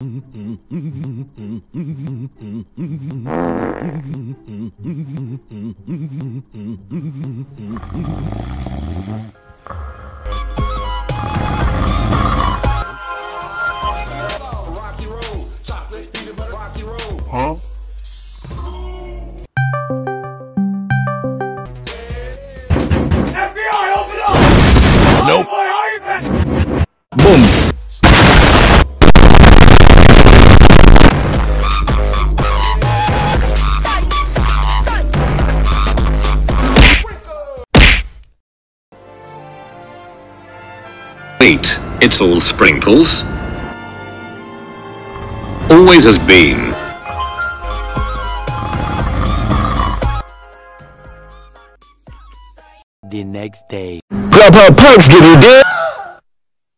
Huh? FBI, open up! Nope. Boy, you been? Boom. Wait, it's all sprinkles? Always has been. The next day. Grubhub perks give you.